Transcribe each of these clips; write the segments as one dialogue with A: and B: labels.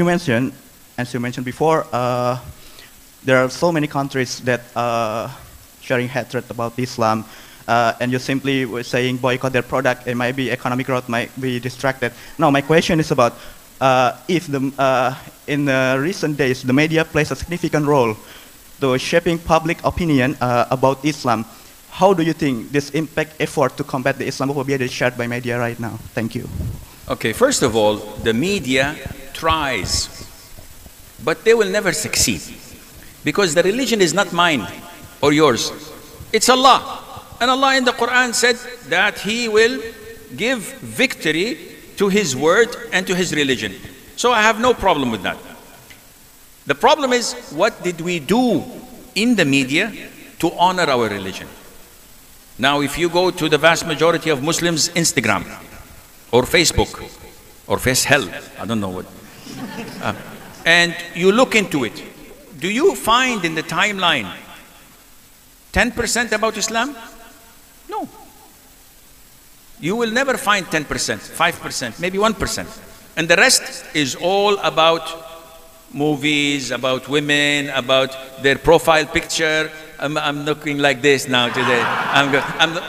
A: you mentioned, as you mentioned before, uh, there are so many countries that uh, sharing hatred about Islam, uh, and you simply were saying boycott their product, and maybe economic growth might be distracted. Now, my question is about uh, if the, uh, in the recent days the media plays a significant role to shaping public opinion uh, about Islam. How do you think this impact effort to combat the Islamophobia is shared by media right now? Thank you.
B: Okay, first of all, the media tries, but they will never succeed. Because the religion is not mine or yours, it's Allah. And Allah in the Quran said that He will give victory to His word and to His religion. So I have no problem with that. The problem is, what did we do in the media to honor our religion? Now, if you go to the vast majority of Muslims' Instagram or Facebook or Face Hell, I don't know what, uh, and you look into it, do you find in the timeline 10% about Islam? No. You will never find 10%, 5%, maybe 1%. And the rest is all about movies, about women, about their profile picture. I'm, I'm looking like this now today. I'm, I'm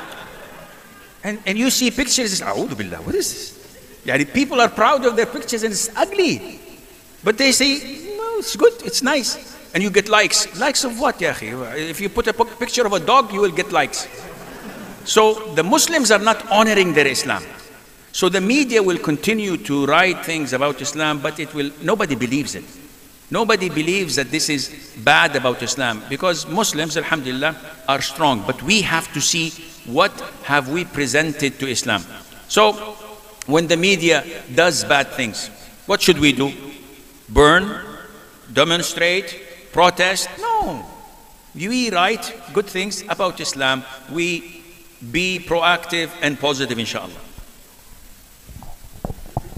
B: and, and you see pictures, what is this? Yani people are proud of their pictures and it's ugly. But they say, no, it's good, it's nice. And you get likes. Likes of what, ya akhi? If you put a picture of a dog, you will get likes. So the Muslims are not honoring their Islam. So the media will continue to write things about Islam, but it will nobody believes it. Nobody believes that this is bad about Islam because Muslims, alhamdulillah, are strong. But we have to see what have we presented to Islam. So when the media does bad things, what should we do? Burn, demonstrate, protest? No. We write good things about Islam. We be proactive and positive, inshallah.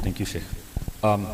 C: Thank you, Sheikh. Um,